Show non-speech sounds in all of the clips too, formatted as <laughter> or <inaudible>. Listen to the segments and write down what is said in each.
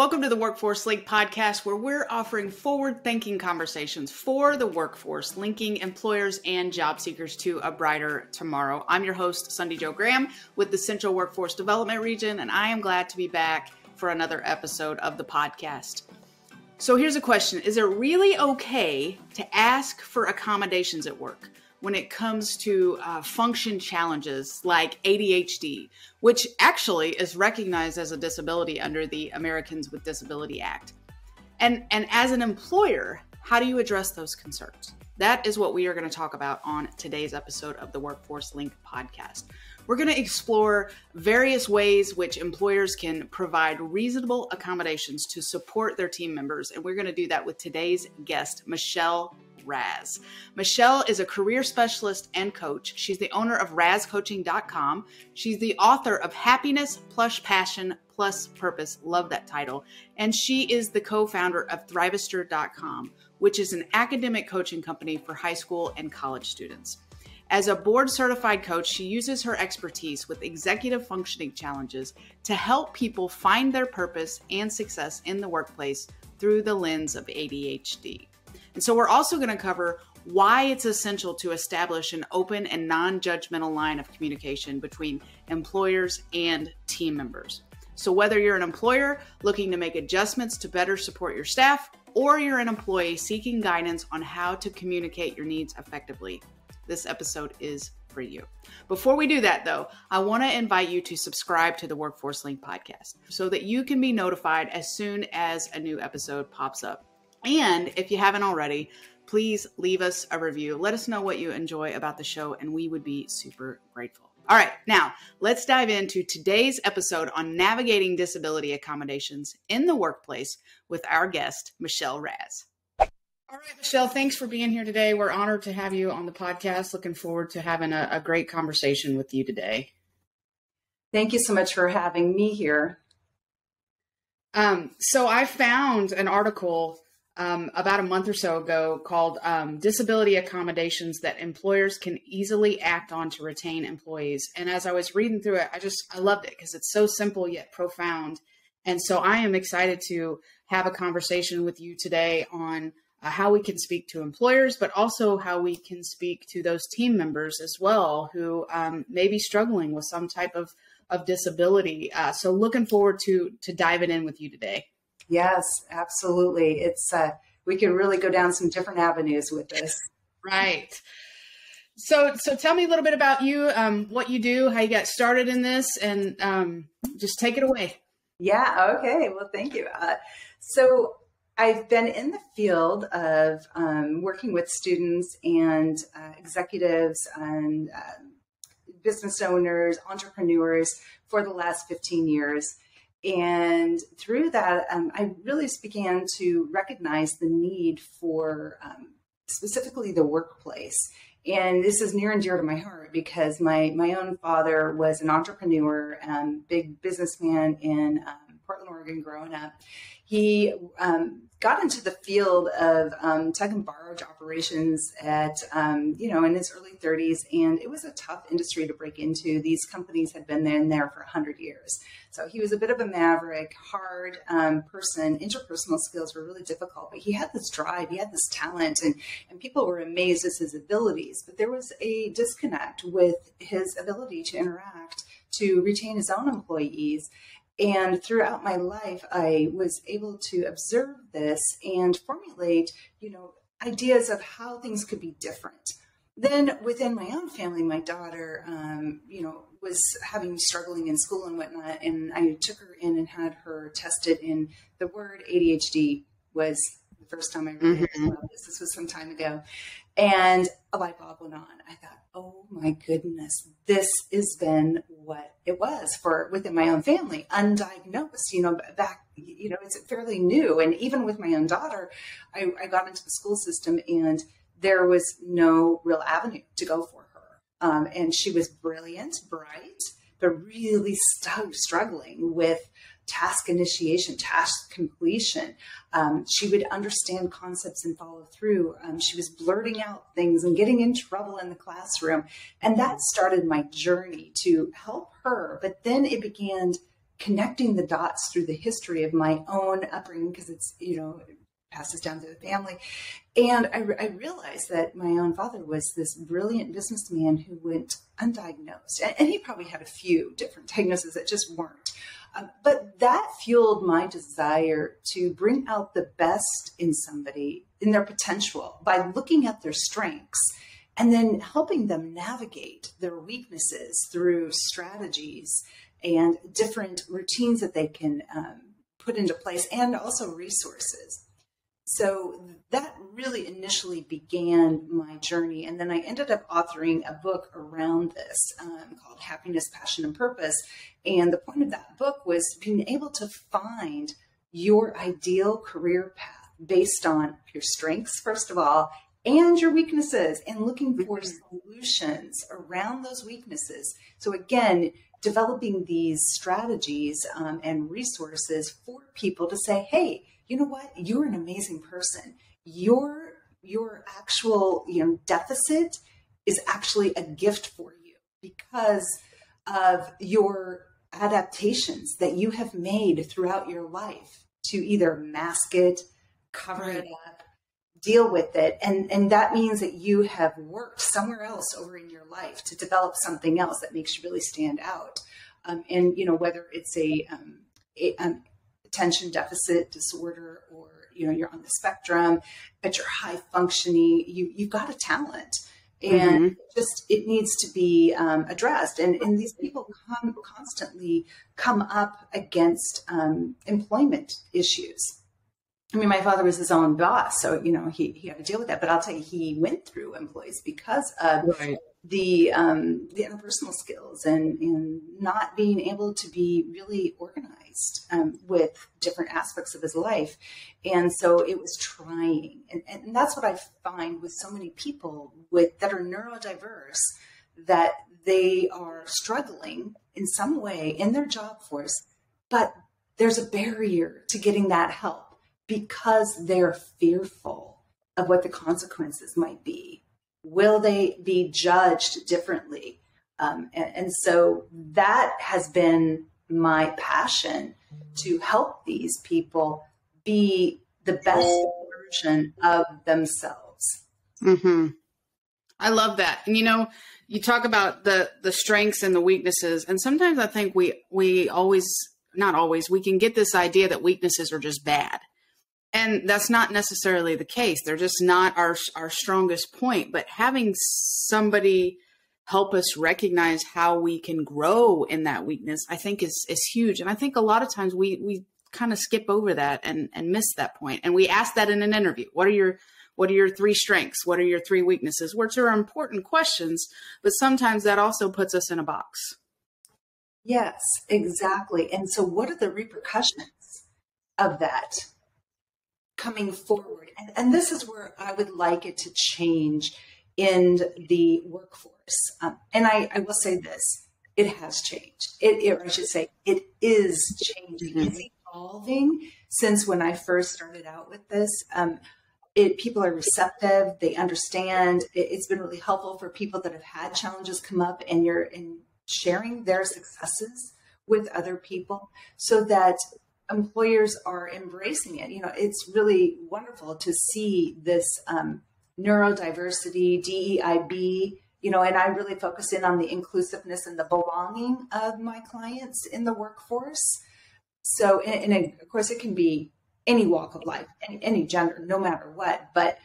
Welcome to the Workforce Link podcast, where we're offering forward thinking conversations for the workforce, linking employers and job seekers to a brighter tomorrow. I'm your host, Sunday Joe Graham, with the Central Workforce Development Region, and I am glad to be back for another episode of the podcast. So here's a question Is it really okay to ask for accommodations at work? When it comes to uh, function challenges like ADHD, which actually is recognized as a disability under the Americans with Disability Act. And, and as an employer, how do you address those concerns? That is what we are going to talk about on today's episode of the Workforce Link podcast. We're going to explore various ways which employers can provide reasonable accommodations to support their team members. And we're going to do that with today's guest, Michelle Raz. Michelle is a career specialist and coach. She's the owner of razcoaching.com. She's the author of Happiness plus Passion plus Purpose. Love that title. And she is the co founder of Thrivister.com, which is an academic coaching company for high school and college students. As a board certified coach, she uses her expertise with executive functioning challenges to help people find their purpose and success in the workplace through the lens of ADHD. And so we're also going to cover why it's essential to establish an open and non judgmental line of communication between employers and team members. So, whether you're an employer looking to make adjustments to better support your staff, or you're an employee seeking guidance on how to communicate your needs effectively, this episode is for you. Before we do that, though, I want to invite you to subscribe to the Workforce Link podcast so that you can be notified as soon as a new episode pops up. And if you haven't already, please leave us a review. Let us know what you enjoy about the show, and we would be super grateful. All right, now let's dive into today's episode on navigating disability accommodations in the workplace with our guest, Michelle Raz. All right, Michelle, thanks for being here today. We're honored to have you on the podcast. Looking forward to having a, a great conversation with you today. Thank you so much for having me here. Um, so I found an article um, about a month or so ago called um, Disability Accommodations That Employers Can Easily Act On to Retain Employees. And as I was reading through it, I just, I loved it because it's so simple yet profound. And so I am excited to have a conversation with you today on uh, how we can speak to employers, but also how we can speak to those team members as well who um, may be struggling with some type of, of disability. Uh, so looking forward to, to diving in with you today. Yes, absolutely. It's uh, we can really go down some different avenues with this. Right. So, so tell me a little bit about you, um, what you do, how you got started in this, and um, just take it away. Yeah. Okay. Well, thank you. Uh, so, I've been in the field of um, working with students and uh, executives and uh, business owners, entrepreneurs for the last 15 years. And through that, um, I really began to recognize the need for um, specifically the workplace. And this is near and dear to my heart because my, my own father was an entrepreneur, um, big businessman in um, Portland, Oregon, growing up. He um, got into the field of um, tug and barge operations at, um, you know, in his early 30s, and it was a tough industry to break into. These companies had been in there for 100 years. So he was a bit of a maverick, hard um, person. Interpersonal skills were really difficult, but he had this drive, he had this talent, and, and people were amazed at his abilities. But there was a disconnect with his ability to interact, to retain his own employees. And throughout my life, I was able to observe this and formulate, you know, ideas of how things could be different. Then within my own family, my daughter, um, you know, was having struggling in school and whatnot, and I took her in and had her tested. And the word ADHD was the first time I really mm-hmm. heard about this. This was some time ago, and a light bulb went on. I thought, oh my goodness, this has been what it was for within my own family, undiagnosed. You know, back, you know, it's fairly new. And even with my own daughter, I, I got into the school system and there was no real avenue to go for her. Um, and she was brilliant, bright, but really st- struggling with task initiation, task completion. Um, she would understand concepts and follow through. Um, she was blurting out things and getting in trouble in the classroom. And that started my journey to help her. But then it began connecting the dots through the history of my own upbringing because it's you know passes down to the family. And I, I, realized that my own father was this brilliant businessman who went undiagnosed. And, and he probably had a few different <laughs> diagnoses that just weren't. Uh, but that fueled my desire to bring out the best in somebody, in their potential, by looking at their strengths and then helping them navigate their weaknesses through strategies and different routines that they can um, put into place and also resources. So that really initially began my journey. And then I ended up authoring a book around this um, called Happiness, Passion, and Purpose. And the point of that book was being able to find your ideal career path based on your strengths, first of all, and your weaknesses, and looking for mm-hmm. solutions around those weaknesses. So, again, developing these strategies um, and resources for people to say, hey, you know what? You're an amazing person. Your your actual you know deficit is actually a gift for you because of your adaptations that you have made throughout your life to either mask it, cover right. it up, deal with it. And, and that means that you have worked somewhere else over in your life to develop something else that makes you really stand out. Um, and, you know, whether it's a, um, a um, attention deficit disorder or you know you're on the spectrum but you're high functioning you you've got a talent and mm-hmm. just it needs to be um, addressed and, and these people come, constantly come up against um, employment issues I mean, my father was his own boss, so you know he, he had to deal with that. But I'll tell you, he went through employees because of right the um, the interpersonal skills and and not being able to be really organized um, with different aspects of his life, and so it was trying, and, and that's what I find with so many people with that are neurodiverse that they are struggling in some way in their job force, but there's a barrier to getting that help because they're fearful of what the consequences might be. Will they be judged differently? Um, and, and so that has been my passion to help these people be the best version of themselves. Mm-hmm. I love that. And you know, you talk about the the strengths and the weaknesses, and sometimes I think we we always not always we can get this idea that weaknesses are just bad and that's not necessarily the case they're just not our our strongest point but having somebody help us recognize how we can grow in that weakness i think is is huge and i think a lot of times we we kind of skip over that and and miss that point. and we ask that in an interview what are your what are your three strengths what are your three weaknesses which are important questions but sometimes that also puts us in a box yes exactly and so what are the repercussions of that coming forward. And, and this is where I would like it to change in the workforce. Um, and I, I, will say this it has changed. It, it, or I should say, it is changing. Mm-hmm. It's evolving since when I first started out with this. Um, it, people are receptive, they understand. It, has been really helpful for people that have had challenges come up and you're in sharing their successes with other people so that employers are embracing it. You know, it's really wonderful to see this um, neurodiversity, DEIB, you know, and I really focus in on the inclusiveness and the belonging of my clients in the workforce. So, and, and of course, it can be any walk of life, any, any gender, no matter what, but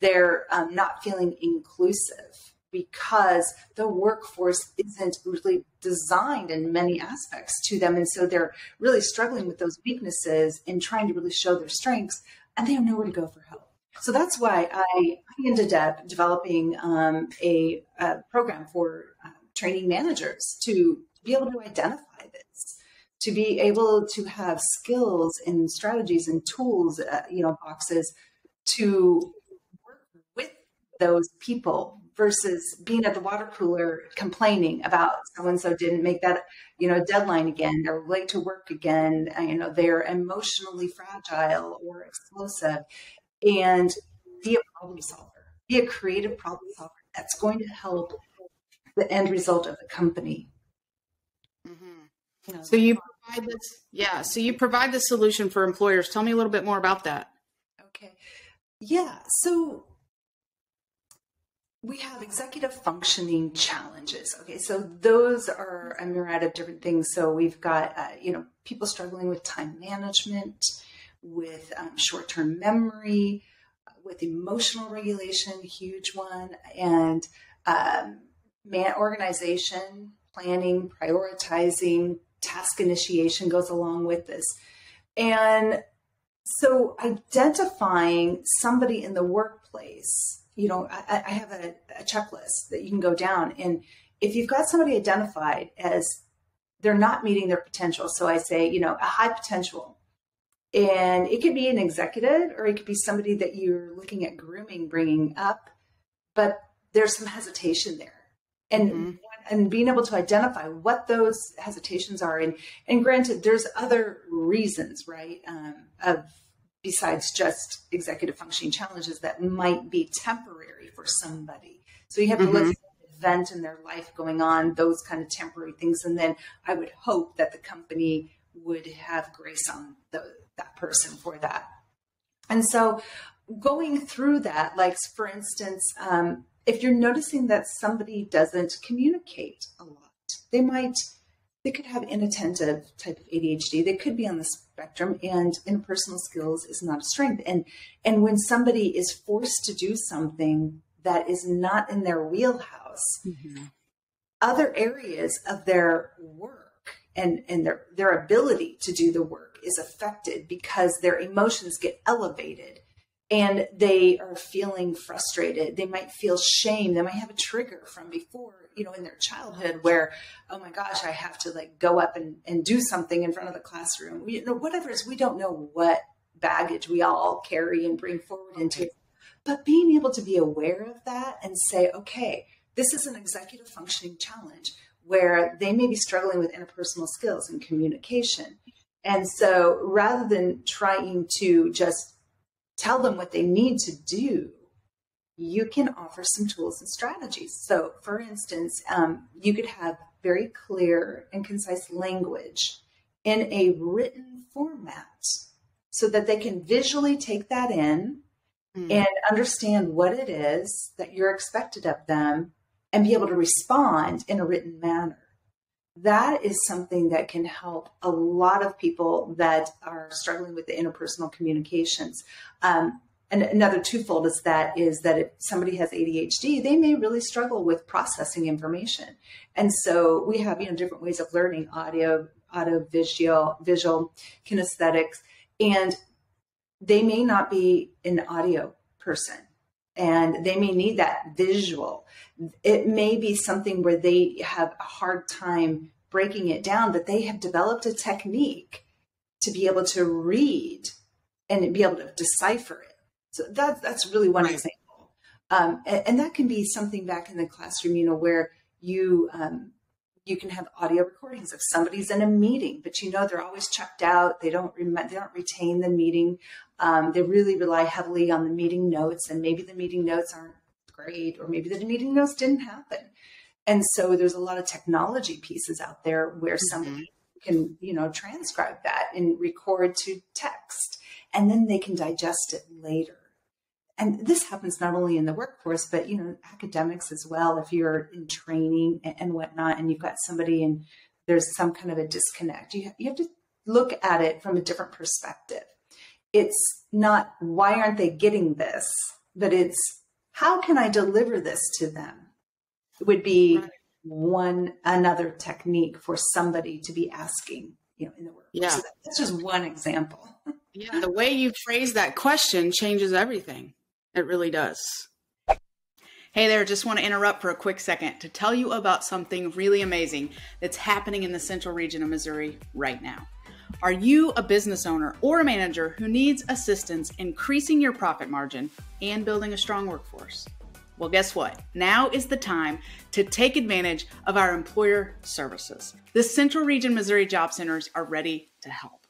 they're um, not feeling inclusive because the workforce isn't really designed in many aspects to them. And so they're really struggling with those weaknesses and trying to really show their strengths, and they have nowhere to go for help. So that's why I, ended up developing um, a, a, program for uh, training managers to be able to identify this, to be able to have skills and strategies and tools, uh, you know, boxes to work with those people versus being at the water cooler complaining about so and so didn't make that you know deadline again they're late to work again uh, you know they're emotionally fragile or explosive and be a problem solver be a creative problem solver that's going to help the end result of the company mm-hmm. so you provide this, yeah. So you provide the solution for employers. Tell me a little bit more about that. Okay. Yeah. So we have executive functioning challenges. Okay, so those are a myriad of different things. So we've got, uh, you know, people struggling with time management, with um, short term memory, with emotional regulation, huge one, and um, man organization, planning, prioritizing, task initiation goes along with this. And so identifying somebody in the workplace you know, I, I have a, a checklist that you can go down. And if you've got somebody identified as they're not meeting their potential, so I say, you know, a high potential, and it could be an executive or it could be somebody that you're looking at grooming, bringing up, but there's some hesitation there. And mm-hmm. and being able to identify what those hesitations are, and and granted, there's other reasons, right, um, of besides just executive functioning challenges that might be temporary for somebody. So you have to mm-hmm. look at the event in their life going on, those kind of temporary things. And then I would hope that the company would have grace on the, that person for that. And so going through that, like for instance, um, if you're noticing that somebody doesn't communicate a lot, they might they could have inattentive type of ADHD. They could be on the spectrum, and interpersonal skills is not a strength. And and when somebody is forced to do something that is not in their wheelhouse, mm-hmm. other areas of their work and and their their ability to do the work is affected because their emotions get elevated and they are feeling frustrated. They might feel shame. They might have a trigger from before, you know, in their childhood where, oh my gosh, I have to like go up and, and do something in front of the classroom. You know, whatever it is, we don't know what baggage we all carry and bring forward into. But being able to be aware of that and say, okay, this is an executive functioning challenge where they may be struggling with interpersonal skills and communication. And so rather than trying to just tell them what they need to do, you can offer some tools and strategies. So, for instance, um, you could have very clear and concise language in a written format so that they can visually take that in mm. and understand what it is that you're expected of them and be able to respond in a written manner that is something that can help a lot of people that are struggling with the interpersonal communications. Um, and another twofold is that is that if somebody has ADHD, they may really struggle with processing information. And so we have you know different ways of learning audio, audio, visual, visual, kinesthetics, and they may not be an audio person and they may need that visual. It may be something where they have a hard time breaking it down, but they have developed a technique to be able to read and be able to decipher it. So that, that's really one right. example. Um, and, and, that can be something back in the classroom, you know, where you um, you can have audio recordings if somebody's in a meeting, but you know they're always checked out. They don't rem- they don't retain the meeting. Um, they really rely heavily on the meeting notes, and maybe the meeting notes aren't great, or maybe the meeting notes didn't happen. And so there's a lot of technology pieces out there where mm-hmm. somebody can you know transcribe that and record to text, and then they can digest it later and this happens not only in the workforce, but you know, academics as well. If you're in training and, whatnot, and you've got somebody and there's some kind of a disconnect, you you have to look at it from a different perspective. It's not why aren't they getting this, but it's how can I deliver this to them? It would be right. one another technique for somebody to be asking, you know, in the workforce. Yeah, so that's just one example. <laughs> Yeah, the way you phrase that question changes everything. It really does. Hey there, just want to interrupt for a quick second to tell you about something really amazing that's happening in the central region of Missouri right now. Are you a business owner or a manager who needs assistance increasing your profit margin and building a strong workforce? Well, guess what? Now is the time to take advantage of our employer services. The Central Region Missouri Job Centers are ready to help.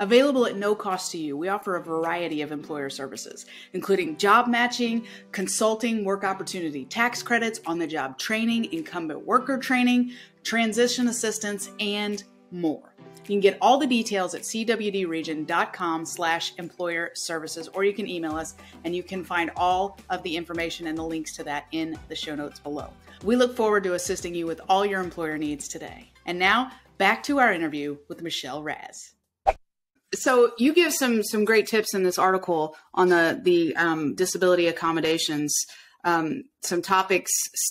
Available at no cost to you, we offer a variety of employer services, including job matching, consulting, work opportunity tax credits, on the job training, incumbent worker training, transition assistance, and more. You can get all the details at cwdregion.com slash employer services, or you can email us and you can find all of the information and the links to that in the show notes below. We look forward to assisting you with all your employer needs today. And now back to our interview with Michelle Raz. So you give some some great tips in this article on the the um, disability accommodations um, some topics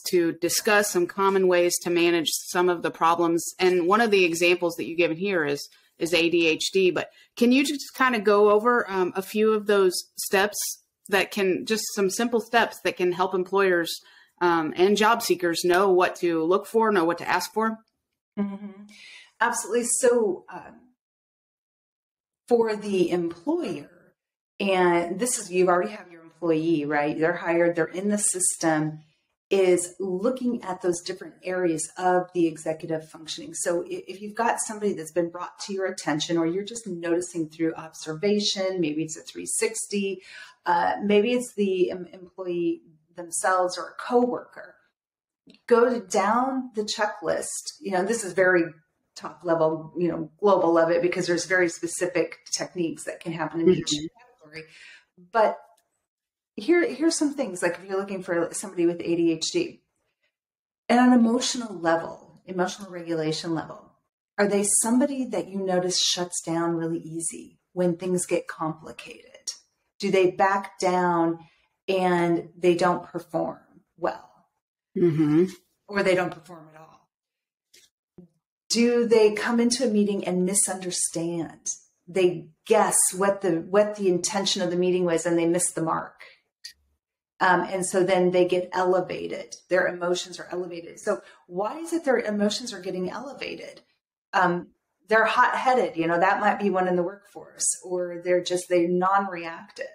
to discuss, some common ways to manage some of the problems. And one of the examples that you've given here is is ADHD. But can you just kind of go over um, a few of those steps that can just some simple steps that can help employers um, and job seekers know what to look for, know what to ask for? Mm-hmm. Absolutely. So um, for the employer, and this is you already have employee, right? They're hired, they're in the system, is looking at those different areas of the executive functioning. So if you've got somebody that's been brought to your attention, or you're just noticing through observation, maybe it's a 360, uh, maybe it's the employee themselves or a coworker, go down the checklist. You know, this is very top level, you know, global of it because there's very specific techniques that can happen in each mm-hmm. category. But here here's some things like if you're looking for somebody with ADHD at an emotional level, emotional regulation level, are they somebody that you notice shuts down really easy when things get complicated? Do they back down and they don't perform well? Mm-hmm. Or they don't perform at all? Do they come into a meeting and misunderstand? They guess what the what the intention of the meeting was and they miss the mark um, and so then they get elevated. Their emotions are elevated. So why is it their emotions are getting elevated? Um, they're hot headed. You know, that might be one in the workforce, or they're just they're non reactive.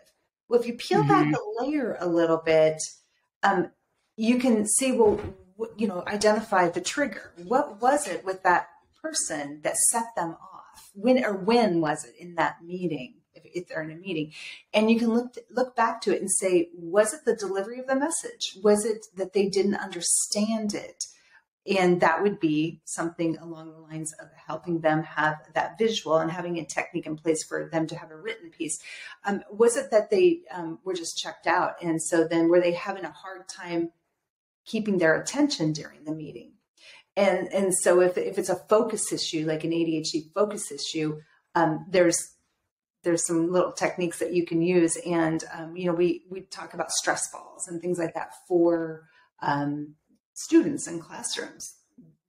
Well, if you peel mm-hmm. back the layer a little bit, um, you can see well, you know, identify the trigger. What was it with that person that set them off? When or when was it in that meeting? If, they're in a meeting. And you can look look back to it and say was it the delivery of the message? Was it that they didn't understand it? And that would be something along the lines of helping them have that visual and having a technique in place for them to have a written piece. Um, was it that they um, were just checked out? And so then were they having a hard time keeping their attention during the meeting? And and so if, if it's a focus issue like an adhd focus issue um, there's there's some little techniques that you can use. And um, you know we we talk about stress balls and things like that for um, students in classrooms.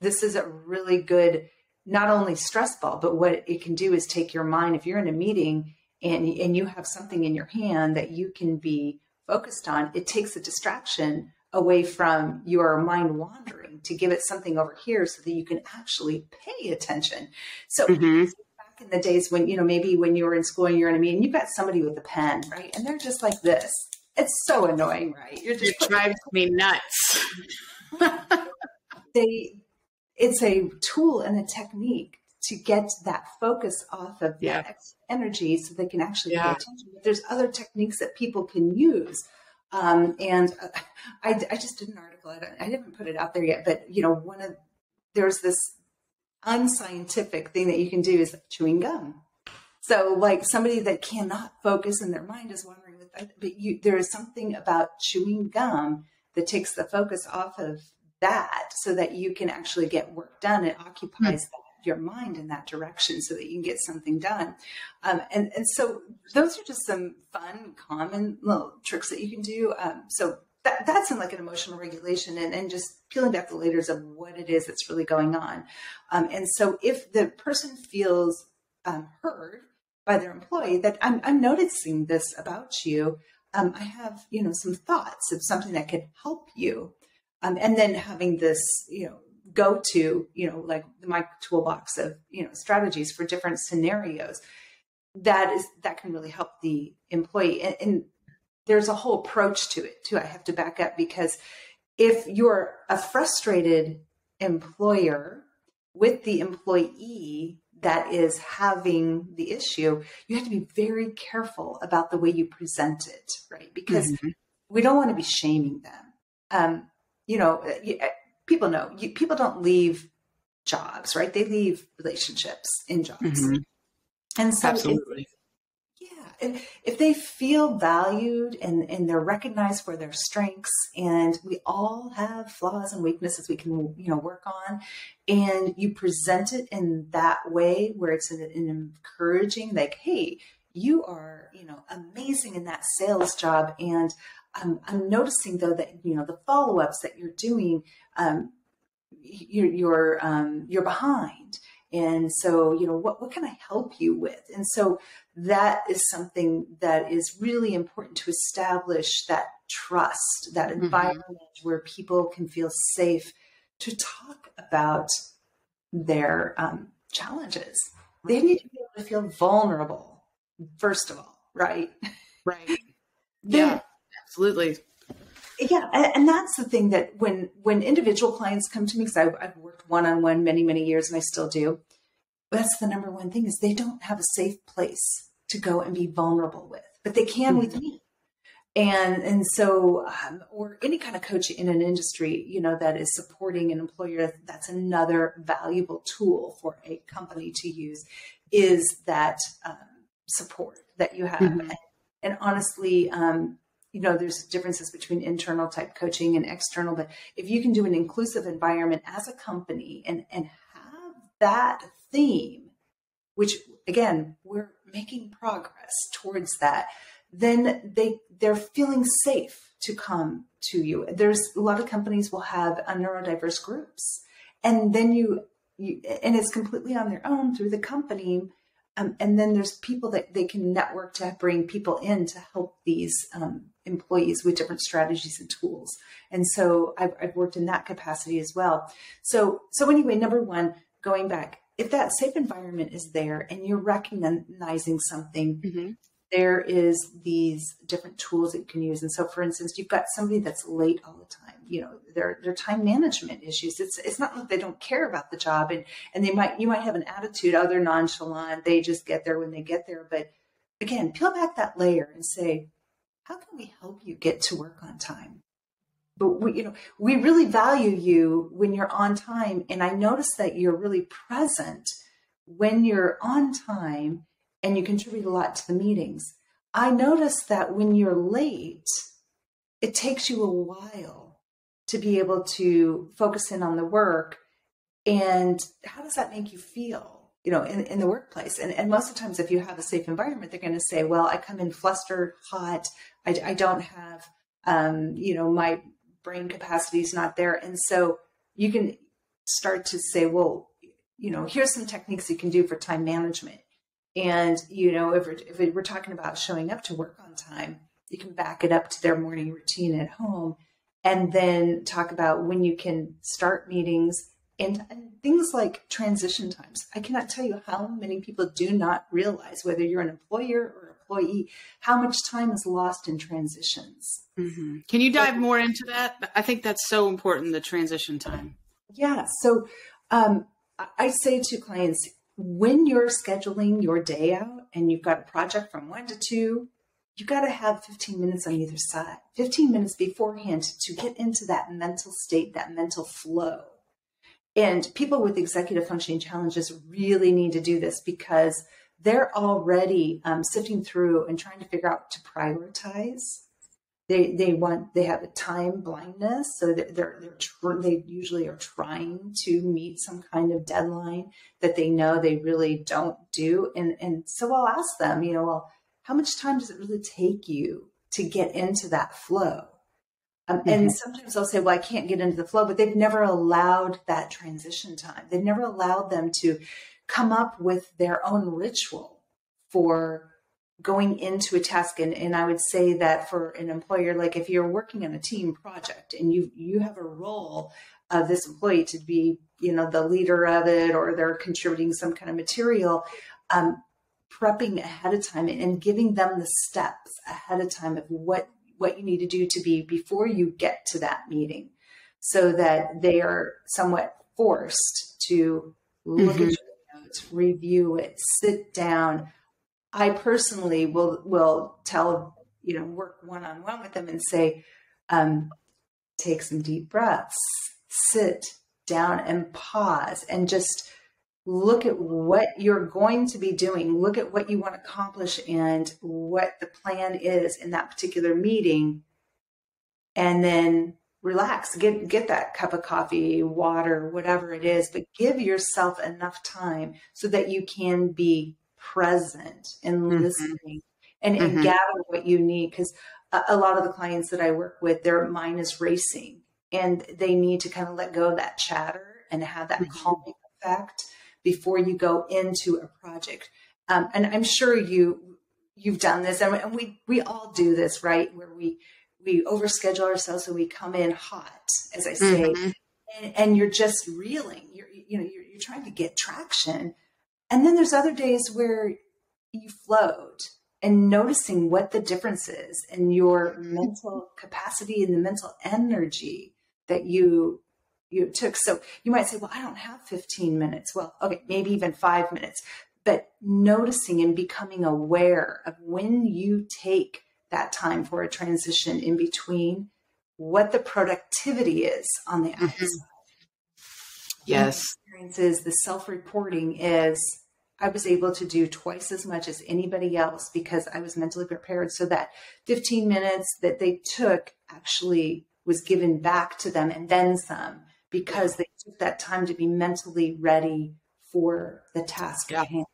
This is a really good not only stress ball but what it can do is take your mind if you're in a meeting and and you have something in your hand that you can be focused on it takes a distraction away from your mind wandering to give it something over here so that you can actually pay attention. So mm-hmm in the days when, you know, maybe when you were in school and you're in a meeting, you've got somebody with a pen, right? And they're just like this. It's so annoying, right? You're just it drives me nuts. <laughs> they it's a tool and a technique to get that focus off of yeah. that energy so they can actually yeah. pay attention. But there's other techniques that people can use. Um, and uh, <laughs> I, I, just did an article. I, I, didn't put it out there yet, but you know, one of there's this unscientific thing that you can do is chewing gum. So, like somebody that cannot focus and their mind is that, but you, there is something about chewing gum that takes the focus off of that so that you can actually get work done. It occupies mm-hmm. your mind in that direction so that you can get something done. Um, and, and so, those are just some fun, common little tricks that you can do. Um, so, that, that's in like an emotional regulation and, and just peeling back the layers of what it is that's really going on. Um, and so if the person feels um, heard by their employee that I'm, I'm noticing this about you, um, I have, you know, some thoughts of something that could help you. Um, and then having this, you know, go to, you know, like my toolbox of, you know, strategies for different scenarios that is, that can really help the employee. and, and there's a whole approach to it too. I have to back up because if you're a frustrated employer with the employee that is having the issue, you have to be very careful about the way you present it, right? Because mm-hmm. we don't want to be shaming them. Um, you know, uh, people know you, people don't leave jobs, right? They leave relationships in jobs. Mm-hmm. And so Absolutely. If. If they feel valued and, and they're recognized for their strengths and we all have flaws and weaknesses we can, you know, work on and you present it in that way where it's an, an encouraging, like, hey, you are, you know, amazing in that sales job. And I'm, I'm noticing though that, you know, the follow-ups that you're doing, um, you're, you're, um, you're behind and so, you know, what, what can I help you with? And so that is something that is really important to establish that trust, that mm-hmm. environment where people can feel safe to talk about their um, challenges. They need to be able to feel vulnerable, first of all, right? Right. <laughs> yeah, absolutely. Yeah, and, that's the thing that when when individual clients come to me, because I've, I've worked one on one many many years, and I still do. That's the number one thing is they don't have a safe place to go and be vulnerable with, but they can mm-hmm. with me. And and so, um, or any kind of coach in an industry, you know, that is supporting an employer. That's another valuable tool for a company to use, is that um, support that you have. Mm-hmm. And, and honestly, um, you know, there's differences between internal type coaching and external, but if you can do an inclusive environment as a company and, and have that theme, which again, we're making progress towards that, then they, they're feeling safe to come to you. There's a lot of companies will have neurodiverse groups and then you, you and it's completely on their own through the company um, and then there's people that they can network to bring people in to help these um, employees with different strategies and tools. And so I've, I've, worked in that capacity as well. So, so anyway, number one, going back, if that safe environment is there and you're recognizing something, mm-hmm. There is these different tools that you can use. And so, for instance, you've got somebody that's late all the time. You know, their their time management issues. It's it's not like they don't care about the job, and and they might you might have an attitude. Oh, they're nonchalant. They just get there when they get there. But again, peel back that layer and say, how can we help you get to work on time? But we, you know, we really value you when you're on time. And I notice that you're really present when you're on time and you contribute a lot to the meetings. I notice that when you're late, it takes you a while to be able to focus in on the work. And how does that make you feel? you know, in, in the workplace. And, and most of the times, if you have a safe environment, they're going to say, well, I come in flustered, hot. I, I don't have, um, you know, my brain capacity is not there. And so you can start to say, well, you know, here's some techniques you can do for time management. And, you know, if we're, if we're talking about showing up to work on time, you can back it up to their morning routine at home and then talk about when you can start meetings and, and, things like transition times. I cannot tell you how many people do not realize, whether you're an employer or employee, how much time is lost in transitions. Mm-hmm. Can you dive more into that? I think that's so important the transition time. Yeah. So um, I say to clients, when you're scheduling your day out and you've got a project from one to two, you got to have 15 minutes on either side, 15 minutes beforehand to get into that mental state, that mental flow and people with executive functioning challenges really need to do this because they're already um, sifting through and trying to figure out to prioritize. They they want they have a time blindness, so they're they're, tr- they usually are trying to meet some kind of deadline that they know they really don't do, and and so I'll ask them, you know, well, how much time does it really take you to get into that flow? Um, mm-hmm. And sometimes they'll say, well, I can't get into the flow, but they've never allowed that transition time. They've never allowed them to come up with their own ritual for going into a task. And, and I would say that for an employer, like if you're working on a team project and you, you have a role of this employee to be, you know, the leader of it, or they're contributing some kind of material, um, prepping ahead of time and giving them the steps ahead of time of what what you need to do to be before you get to that meeting so that they are somewhat forced to look mm-hmm. at your notes, review it, sit down. I personally will will tell you know work one on one with them and say, um, take some deep breaths, sit, down and pause and just look at what you're going to be doing, look at what you want to accomplish and what the plan is in that particular meeting, and then relax, get get that cup of coffee, water, whatever it is, but give yourself enough time so that you can be present and mm-hmm. listening and, mm-hmm. and, gather what you need because a, a lot of the clients that I work with, their mind is racing and they need to kind of let go of that chatter and have that mm-hmm. calming effect before you go into a project. Um, and I'm sure you you've done this, and we we all do this, right? Where we we overschedule ourselves, so we come in hot, as I say, mm-hmm. and, and, you're just reeling. You're you know you're, you're trying to get traction, and then there's other days where you float and noticing what the difference is in your mental capacity and the mental energy that you you took. So you might say, well, I don't have 15 minutes. Well, okay, maybe even five minutes. But noticing and becoming aware of when you take that time for a transition in between, what the productivity is on the mm-hmm. outside. Yes. Experiences, the self reporting is I was able to do twice as much as anybody else because I was mentally prepared. So that 15 minutes that they took actually was given back to them and then some because they took that time to be mentally ready for the task yeah. at hand.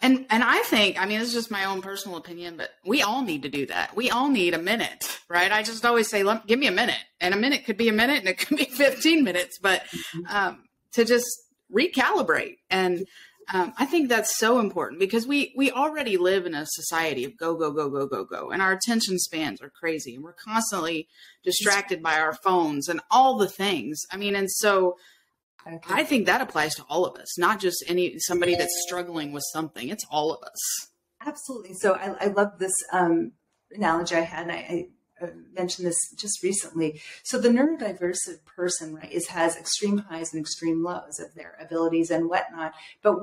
And and I think, I mean, it's just my own personal opinion, but we all need to do that. We all need a minute, right? I just always say, give me a minute, and a minute could be a minute, and it could be <laughs> 15 minutes, but mm-hmm. um, to just recalibrate and um, I think that's so important because we we already live in a society of go go go go go go, and our attention spans are crazy, and we're constantly distracted by our phones and all the things. I mean, and so I think that applies to all of us, not just any somebody that's struggling with something. It's all of us. Absolutely. So I, I love this um, analogy I had, and I, I mentioned this just recently. So the neurodiverse person, right, is has extreme highs and extreme lows of their abilities and whatnot. But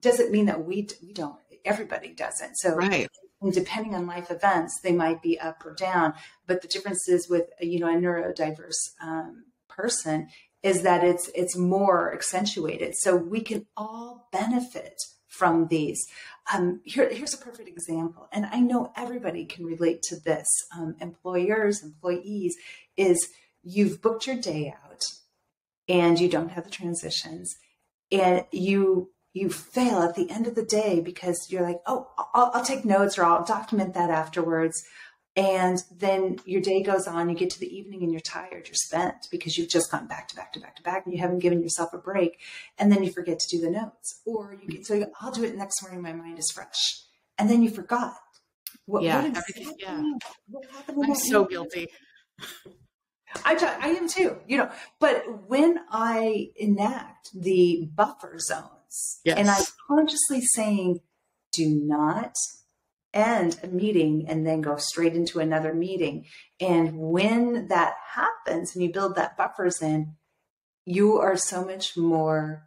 does it mean that we we don't? Everybody doesn't. So right. depending on life events, they might be up or down. But the difference is with you know a neurodiverse um, person is that it's it's more accentuated. So we can all benefit from these. Um, here, here's a perfect example, and I know everybody can relate to this. Um, employers, employees, is you've booked your day out, and you don't have the transitions, and you you fail at the end of the day because you're like, oh, I'll, I'll take notes or I'll document that afterwards. And then your day goes on, you get to the evening and you're tired, you're spent because you've just gone back to back to back to back and you haven't given yourself a break. And then you forget to do the notes. Or you get, so you go, I'll do it next morning, my mind is fresh. And then you forgot. What, yeah, what yeah. What happened I'm so guilty. I, I am too, you know, but when I enact the buffer zones yes. and I'm consciously saying, do not end a meeting and then go straight into another meeting. And when that happens and you build that buffers in, you are so much more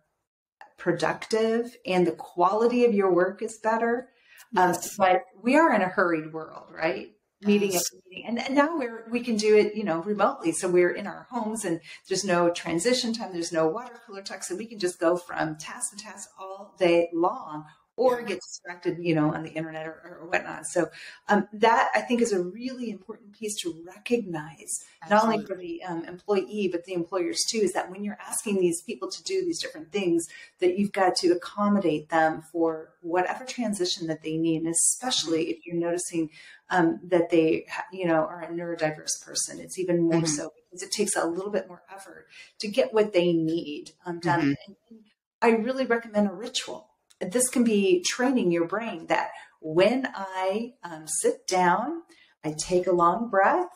productive and the quality of your work is better. Um, but we are in a hurried world, right? Meeting yes. meeting. And, and now we're, we can do it, you know, remotely. So we're in our homes and there's no transition time. There's no water cooler talk. So we can just go from task to task all day long or get distracted, you know, on the internet or, or whatnot. So um, that I think is a really important piece to recognize, Absolutely. not only for the um, employee but the employers too. Is that when you're asking these people to do these different things, that you've got to accommodate them for whatever transition that they need, and especially if you're noticing um, that they, you know, are a neurodiverse person, it's even more mm-hmm. so because it takes a little bit more effort to get what they need um, done. Mm-hmm. And I really recommend a ritual this can be training your brain that when I um, sit down, I take a long breath.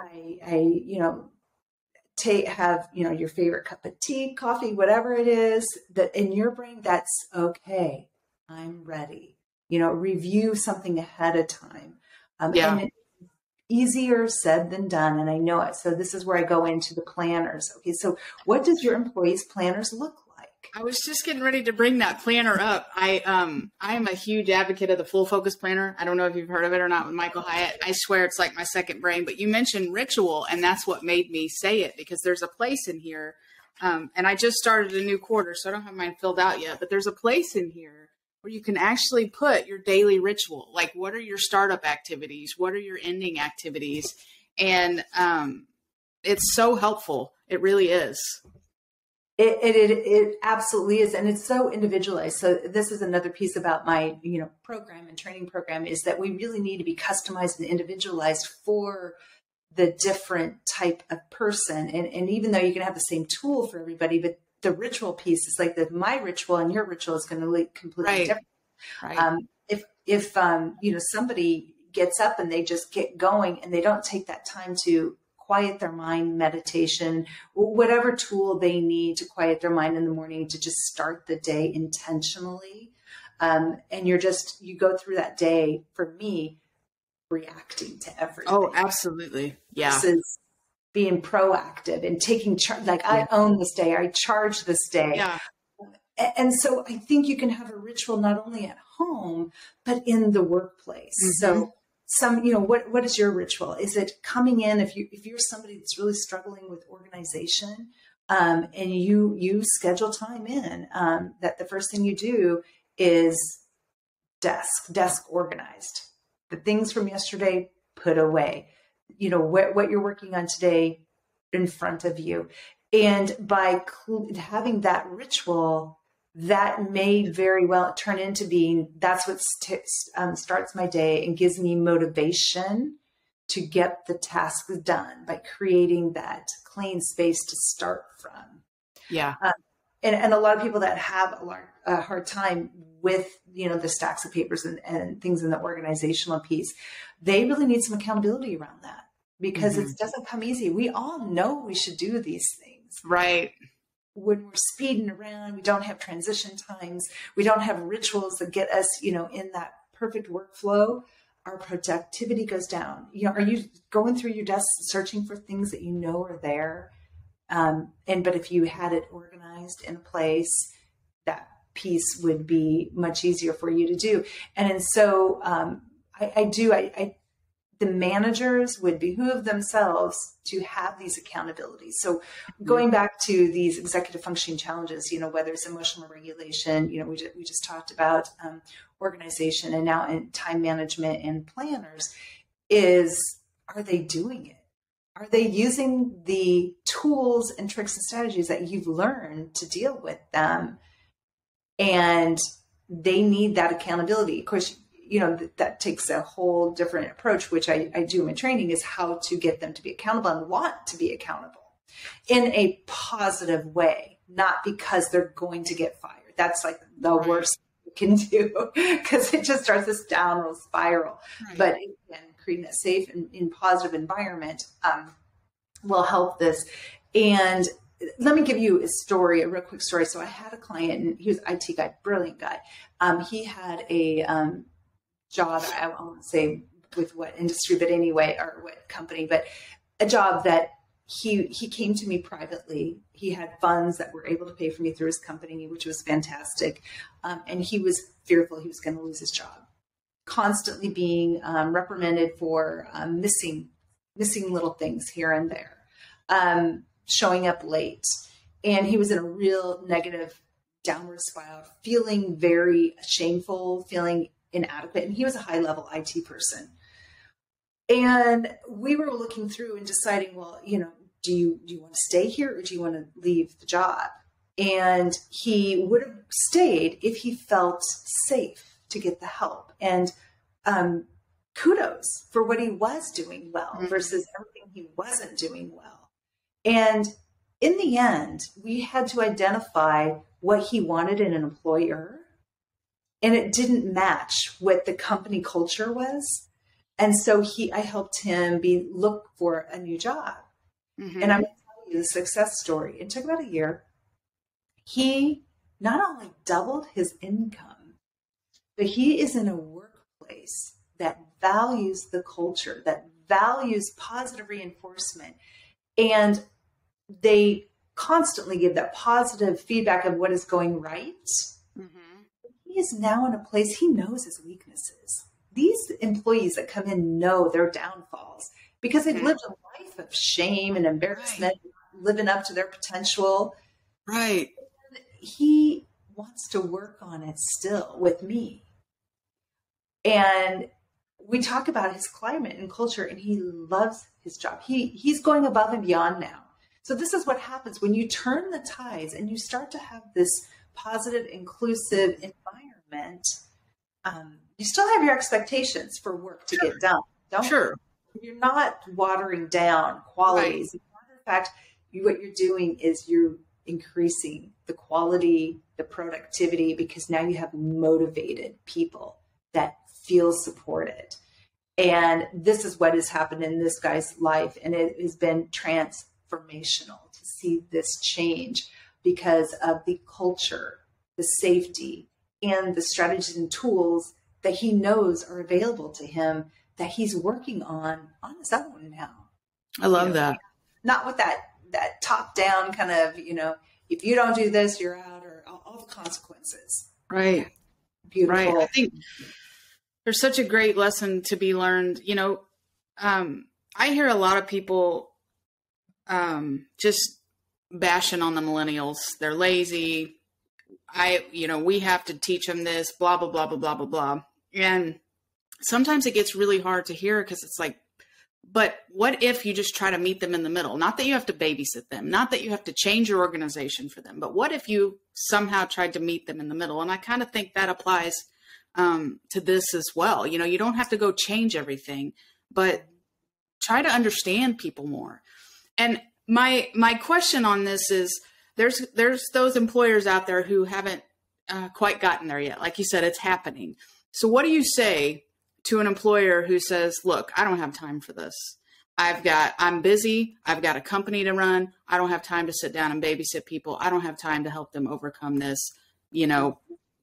I, I, you know, take have you know your favorite cup of tea, coffee, whatever it is. That in your brain, that's okay. I'm ready. You know, review something ahead of time. Um, yeah. And easier said than done, and I know it. So this is where I go into the planners. Okay, so what does your employees' planners look I was just getting ready to bring that planner up. I um I am a huge advocate of the full focus planner. I don't know if you've heard of it or not with Michael Hyatt. I swear it's like my second brain, but you mentioned ritual and that's what made me say it because there's a place in here Um, and I just started a new quarter, so I don't have mine filled out yet. But there's a place in here where you can actually put your daily ritual. Like, what are your startup activities? What are your ending activities? And um, it's so helpful. It really is. It, it, it absolutely is, and it's so individualized. So this is another piece about my you know program and training program is that we really need to be customized and individualized for the different type of person. And, and even though you can have the same tool for everybody, but the ritual piece is like that my ritual and your ritual is going to look completely right. different. Right. Um, if if um, you know somebody gets up and they just get going and they don't take that time to quiet their mind, meditation, whatever tool they need to quiet their mind in the morning to just start the day intentionally. Um, and you're just, you go through that day for me reacting to everything. Oh, absolutely. Yeah. Versus being proactive and taking charge. Like, I own this day, I charge this day. Yeah. And so I think you can have a ritual not only at home, but in the workplace. Mm-hmm. So some you know what what is your ritual? Is it coming in if you if you're somebody that's really struggling with organization um, and you you schedule time in um, that the first thing you do is desk desk organized. The things from yesterday put away. You know what, what you're working on today in front of you. And by cl- having that ritual that may very well turn into being that's what st- um, starts my day and gives me motivation to get the tasks done by creating that clean space to start from. Yeah. Um, and, and a lot of people that have a, large, a hard time with you know the stacks of papers and, and things in the organizational piece, they really need some accountability around that because mm-hmm. it doesn't come easy. We all know we should do these things. Right when we're speeding around, we don't have transition times, we don't have rituals that get us, you know, in that perfect workflow, our productivity goes down. You know, are you going through your desk searching for things that you know are there? Um, and but if you had it organized in a place, that piece would be much easier for you to do. And and so um, I, I do I, I the managers would behoove themselves to have these accountabilities. So going back to these executive functioning challenges, you know, whether it's emotional regulation, you know, we just, we just talked about um, organization and now in time management and planners is, are they doing it? Are they using the tools and tricks and strategies that you've learned to deal with them? And they need that accountability. Of course, you know th- that takes a whole different approach which I, I do in my training is how to get them to be accountable and want to be accountable in a positive way not because they're going to get fired that's like the right. worst <laughs> you can do because it just starts this downward spiral right. but again creating a safe and, and positive environment um, will help this and let me give you a story, a real quick story. So I had a client, and he was IT guy, brilliant guy. Um, he had a um, job. I won't say with what industry, but anyway, or what company, but a job that he he came to me privately. He had funds that were able to pay for me through his company, which was fantastic. Um, and he was fearful he was going to lose his job. Constantly being um, reprimanded for um, missing missing little things here and there, um, showing up late, and he was in a real negative downward spiral, feeling very shameful, feeling inadequate. And he was a high level IT person. And we were looking through and deciding, well, you know, do you do you want to stay here or do you want to leave the job? And he would have stayed if he felt safe to get the help. And um, kudos for what he was doing well mm-hmm. versus everything he wasn't doing well. And in the end, we had to identify what he wanted in an employer and it didn't match what the company culture was. And so he, I helped him be look for a new job. Mm-hmm. And I'm going to tell you the success story. It took about a year. He not only doubled his income, but he is in a workplace that values the culture, that values positive reinforcement. And they constantly give that positive feedback of what is going right. Mm-hmm he is now in a place he knows his weaknesses. These employees that come in know their downfalls because they've lived a life of shame and embarrassment, right. living up to their potential. Right. He wants to work on it still with me. And we talk about his climate and culture and he loves his job. He he's going above and beyond now. So this is what happens when you turn the tides and you start to have this positive, inclusive environment. Um, you still have your expectations for work to sure. get done. Don't sure. You're not watering down qualities. Right. In fact, you, what you're doing is you're increasing the quality, the productivity, because now you have motivated people that feel supported. And this is what has happened in this guy's life. And it has been transformational to see this change because of the culture, the safety, and the strategies and tools that he knows are available to him that he's working on on his own now. I love you know, that. Not with that that top down kind of, you know, if you don't do this, you're out or all, all the consequences. Right. Beautiful. Right. I think there's such a great lesson to be learned. You know, um, I hear a lot of people um, just bashing on the millennials. They're lazy. I, you know, we have to teach them this, blah, blah, blah, blah, blah, blah, blah. And sometimes it gets really hard to hear because it's like, but what if you just try to meet them in the middle? Not that you have to babysit them, not that you have to change your organization for them, but what if you somehow tried to meet them in the middle? And I kind of think that applies um, to this as well. You know, you don't have to go change everything, but try to understand people more. And my my question on this is there's there's those employers out there who haven't uh, quite gotten there yet. Like you said, it's happening. So what do you say to an employer who says, "Look, I don't have time for this. I've got I'm busy. I've got a company to run. I don't have time to sit down and babysit people. I don't have time to help them overcome this, you know,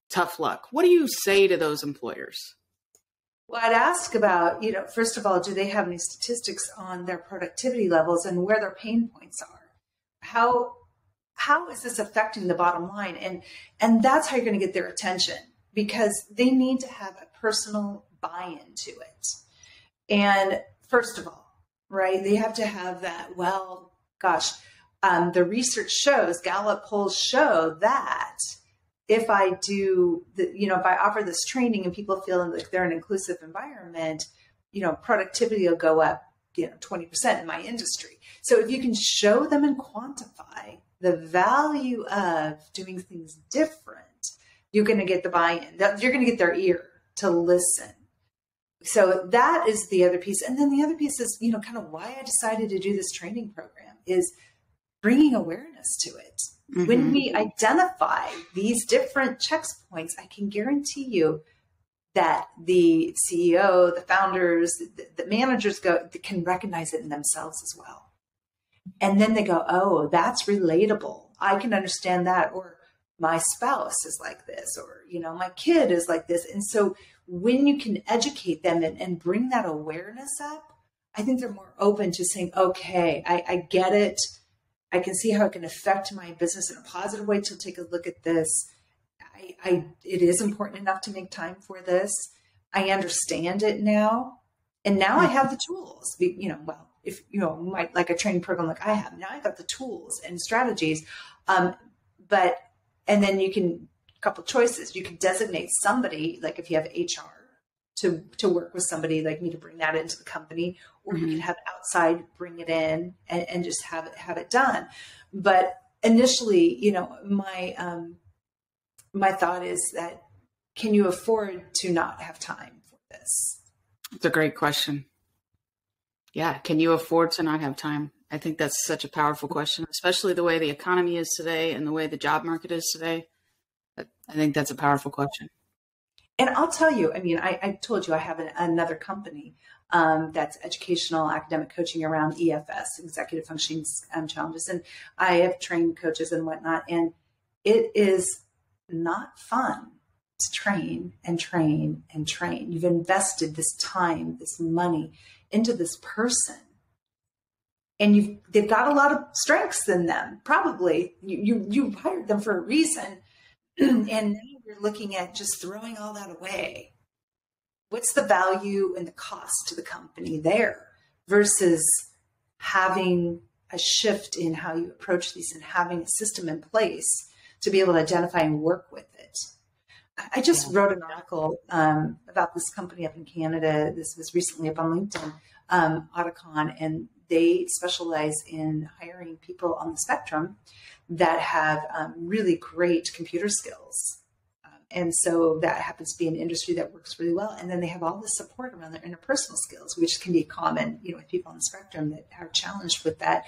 tough luck." What do you say to those employers? Well, I'd ask about, you know, first of all, do they have any statistics on their productivity levels and where their pain points are? How how is this affecting the bottom line? And and that's how you're going to get their attention because they need to have a personal buy-in to it. And first of all, right, they have to have that, well, gosh, um, the research shows, Gallup polls show that if I do the, you know, if I offer this training and people feel like they're an inclusive environment, you know, productivity will go up, you know, 20% in my industry. So if you can show them and quantify the value of doing things different, you're going to get the buy-in. You're going to get their ear to listen. So that is the other piece. And then the other piece is, you know, kind of why I decided to do this training program is bringing awareness to it. Mm-hmm. When we identify these different checkpoints, I can guarantee you that the CEO, the founders, the, the managers go can recognize it in themselves as well. And then they go, "Oh, that's relatable. I can understand that." Or my spouse is like this, or you know, my kid is like this. And so when you can educate them and, and bring that awareness up, I think they're more open to saying, "Okay, I, I get it." I can see how it can affect my business in a positive way to take a look at this. I, I it is important enough to make time for this. I understand it now. And now I have the tools. You know, well, if you know, my, like a training program like I have, now I've got the tools and strategies. Um, but and then you can a couple choices. You can designate somebody, like if you have HR, to to work with somebody like me to bring that into the company or mm-hmm. you can have outside bring it in and, and just have it have it done. But initially you know my um my thought is that can you afford to not have time for this? It's a great question. Yeah can you afford to not have time? I think that's such a powerful question especially the way the economy is today and the way the job market is today. I think that's a powerful question and I'll tell you, I mean, I, I told you I have an, another company um, that's educational academic coaching around EFS, executive functioning um, challenges. And I have trained coaches and whatnot. And it is not fun to train and train and train. You've invested this time, this money into this person. And you've they've got a lot of strengths in them. Probably you you, you hired them for a reason. <clears throat> and you're looking at just throwing all that away, what's the value and the cost to the company there versus having a shift in how you approach these and having a system in place to be able to identify and work with it. I just yeah. wrote an article um, about this company up in Canada. This was recently up on LinkedIn, um, Auticon, and they specialize in hiring people on the spectrum that have um, really great computer skills. And so that happens to be an industry that works really well. And then they have all the support around their interpersonal skills, which can be common, you know, with people on the spectrum that are challenged with that.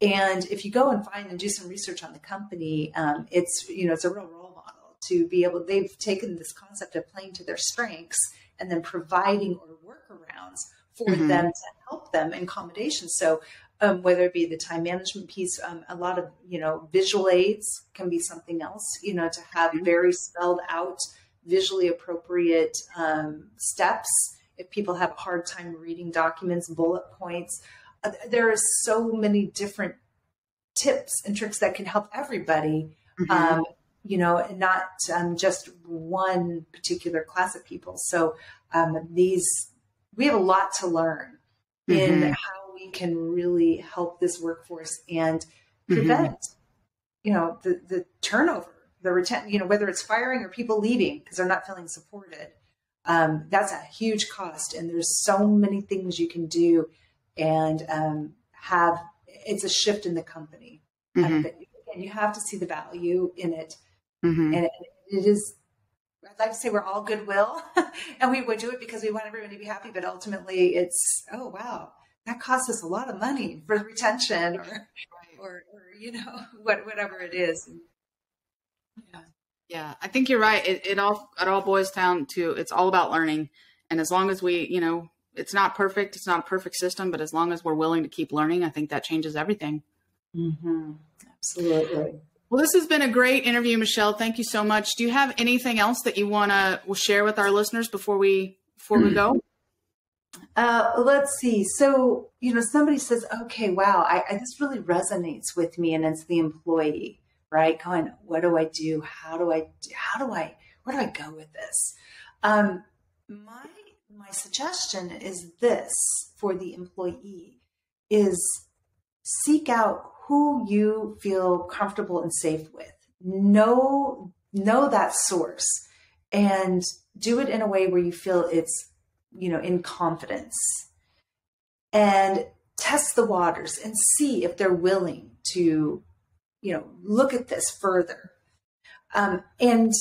And if you go and find and do some research on the company, um, it's you know it's a real role model to be able. They've taken this concept of playing to their strengths and then providing or workarounds for mm-hmm. them to help them in accommodations. So um, whether it be the time management piece, um, a lot of you know visual aids can be something else. You know to have mm-hmm. very spelled out, visually appropriate um, steps. If people have a hard time reading documents, bullet points, uh, there are so many different tips and tricks that can help everybody. Mm-hmm. Um, you know, and not um, just one particular class of people. So um, these, we have a lot to learn mm-hmm. in how we can really help this workforce and mm-hmm. prevent, mm-hmm. you know, the the turnover, the retention. You know, whether it's firing or people leaving because they're not feeling supported. Um, that's a huge cost, and there's so many things you can do and um, have it's a shift in the company. Mm-hmm. And you have to see the value in it, mm-hmm. and it, it is. I'd like to say we're all goodwill, <laughs> and we would do it because we want everyone to be happy. But ultimately, it's oh wow, that costs us a lot of money for retention, or or, or you know <laughs> what, whatever it is. Yeah, yeah, I think you're right. It, it all it all boils down to it's all about learning, and as long as we you know it's not perfect. It's not a perfect system, but as long as we're willing to keep learning, I think that changes everything. Mm-hmm. Absolutely. Well, this has been a great interview, Michelle. Thank you so much. Do you have anything else that you want to share with our listeners before we before we go? Uh, let's see. So, you know, somebody says, "Okay, wow, I, I, this really resonates with me," and it's the employee, right? Going, "What do I do? How do I? How do I? Where do I go with this?" Um, my my suggestion is this for the employee is seek out who you feel comfortable and safe with. Know know that source and do it in a way where you feel it's you know in confidence and test the waters and see if they're willing to you know look at this further um, and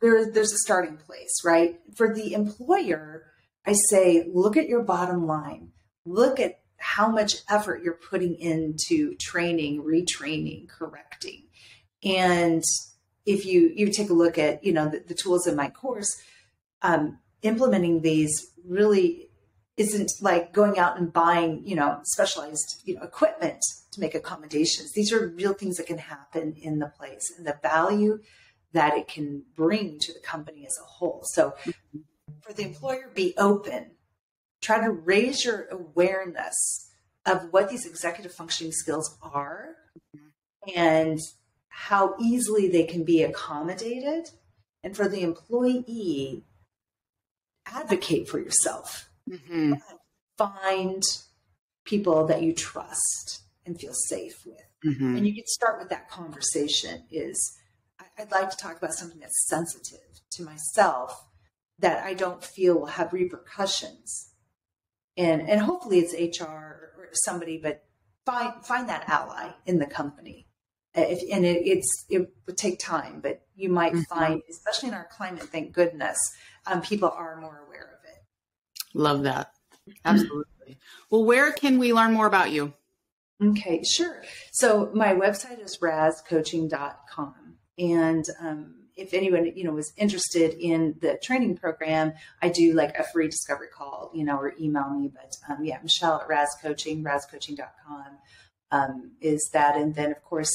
there, there's a starting place right for the employer I say, look at your bottom line. Look at how much effort you're putting into training, retraining, correcting. And if you you take a look at you know the, the tools in my course, um, implementing these really isn't like going out and buying you know specialized you know equipment to make accommodations. These are real things that can happen in the place and the value that it can bring to the company as a whole. So. For the employer be open try to raise your awareness of what these executive functioning skills are and how easily they can be accommodated and for the employee advocate for yourself mm-hmm. find people that you trust and feel safe with mm-hmm. and you can start with that conversation is i'd like to talk about something that's sensitive to myself that I don't feel will have repercussions. And and hopefully it's HR or somebody, but find find that ally in the company. If, and it, it's it would take time, but you might mm-hmm. find, especially in our climate, thank goodness, um, people are more aware of it. Love that. Absolutely. Well, where can we learn more about you? Okay, sure. So my website is razcoaching.com. And um, if anyone you know was interested in the training program, I do like a free discovery call, you know, or email me. But um, yeah, Michelle at razcoaching, razcoaching.com um, is that. And then of course,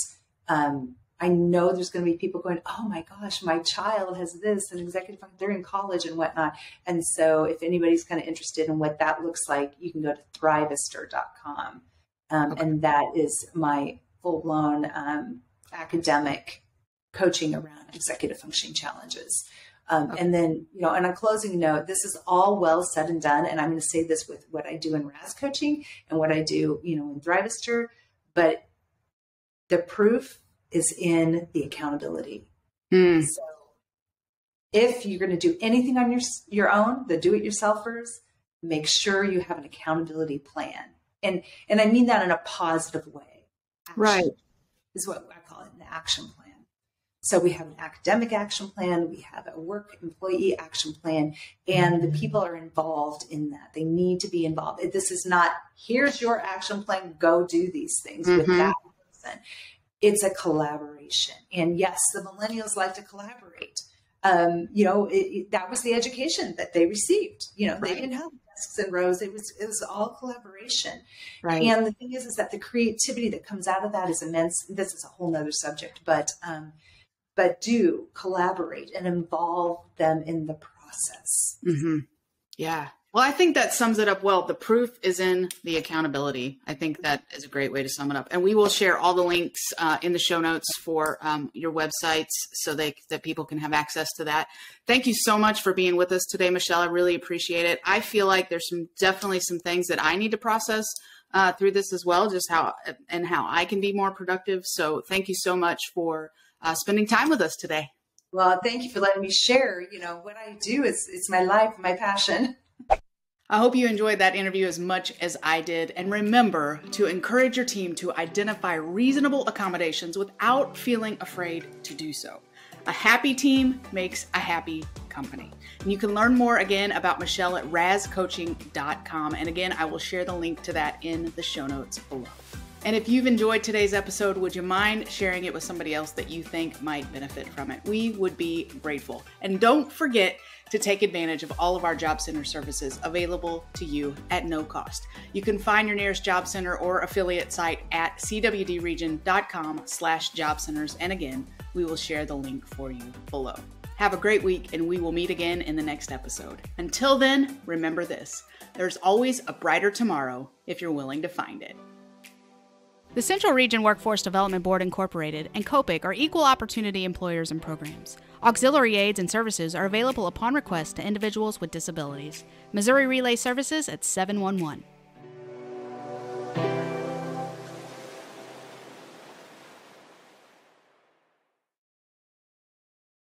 um, I know there's going to be people going, oh my gosh, my child has this and executive, they're in college and whatnot. And so if anybody's kind of interested in what that looks like, you can go to thrivister.com. Um, okay. And that is my full blown um, academic coaching around executive functioning challenges. Um, okay. And then, you know, on a closing note, this is all well said and done. And I'm going to say this with what I do in Raz coaching and what I do, you know, in Thrivister. but the proof is in the accountability. Mm. So if you're going to do anything on your your own, the do-it-yourselfers, make sure you have an accountability plan. And and I mean that in a positive way. Action right. Is what I call it an action plan. So we have an academic action plan, we have a work employee action plan, and the people are involved in that. They need to be involved. This is not here's your action plan, go do these things mm-hmm. with that It's a collaboration. And yes, the millennials like to collaborate. Um, you know, it, it, that was the education that they received. You know, right. they didn't have desks and rows. It was it was all collaboration. Right. And the thing is, is that the creativity that comes out of that is immense. This is a whole nother subject, but um, but do collaborate and involve them in the process. Mm-hmm. Yeah. Well, I think that sums it up well. The proof is in the accountability. I think that is a great way to sum it up. And we will share all the links uh, in the show notes for um, your websites so they, that people can have access to that. Thank you so much for being with us today, Michelle. I really appreciate it. I feel like there's some definitely some things that I need to process uh, through this as well, just how and how I can be more productive. So thank you so much for uh, spending time with us today. Well, thank you for letting me share. You know, what I do is it's my life, my passion. <laughs> I hope you enjoyed that interview as much as I did. And remember to encourage your team to identify reasonable accommodations without feeling afraid to do so. A happy team makes a happy company. And you can learn more again about Michelle at razcoaching.com. And again, I will share the link to that in the show notes below. And if you've enjoyed today's episode, would you mind sharing it with somebody else that you think might benefit from it? We would be grateful. And don't forget to take advantage of all of our job center services available to you at no cost. You can find your nearest job center or affiliate site at cwdregion.com slash job centers. And again, we will share the link for you below. Have a great week, and we will meet again in the next episode. Until then, remember this there's always a brighter tomorrow if you're willing to find it. The Central Region Workforce Development Board Incorporated and COPIC are equal opportunity employers and programs. Auxiliary aids and services are available upon request to individuals with disabilities. Missouri Relay Services at 711.